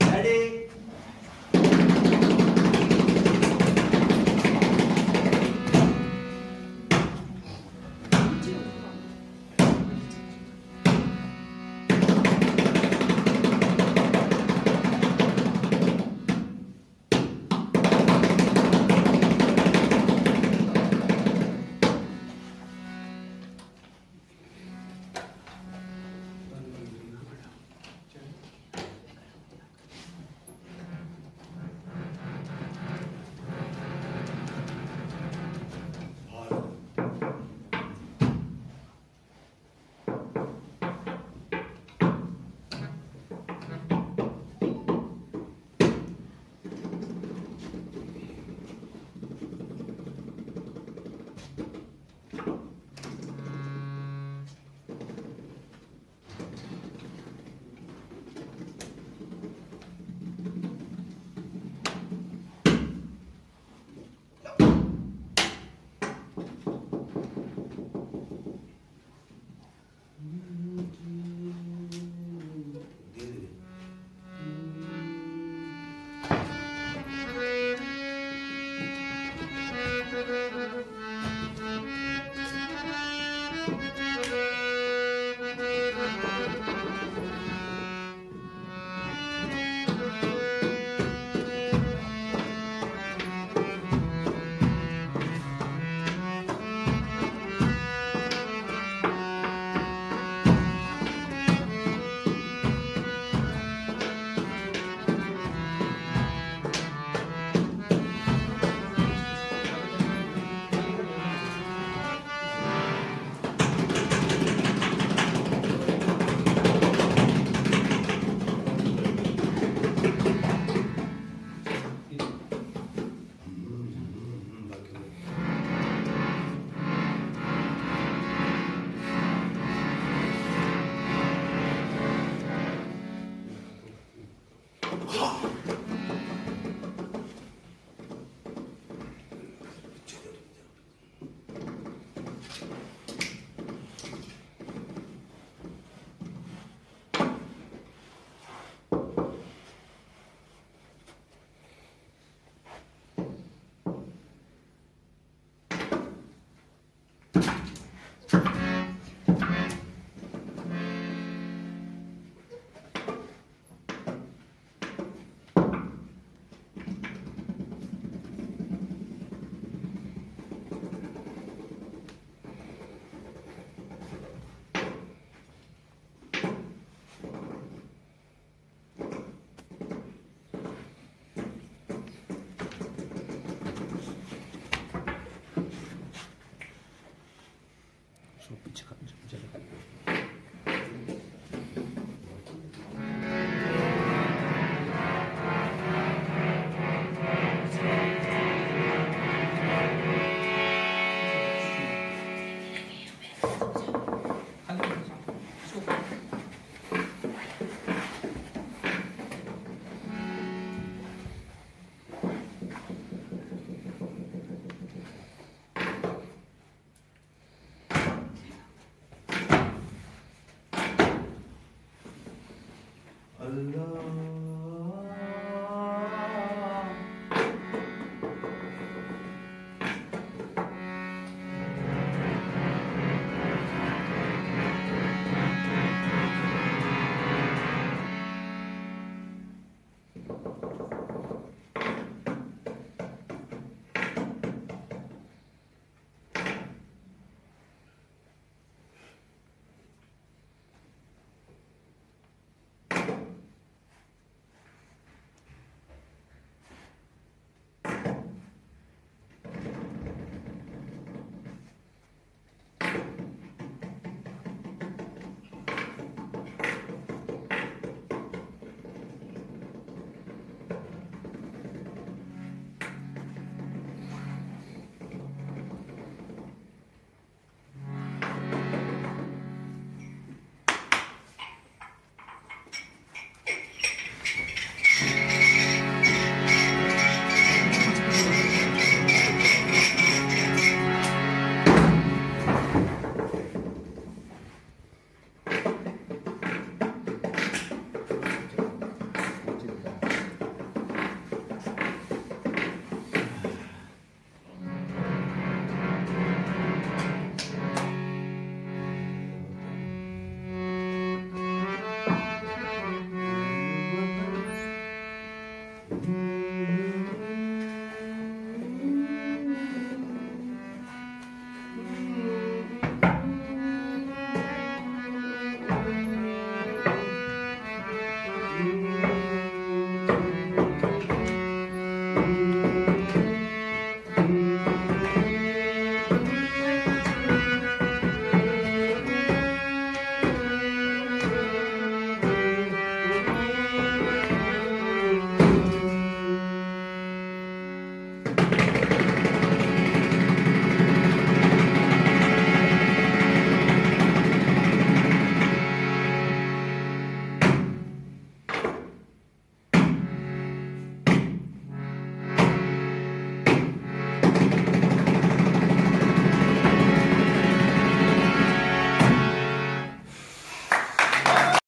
Ready?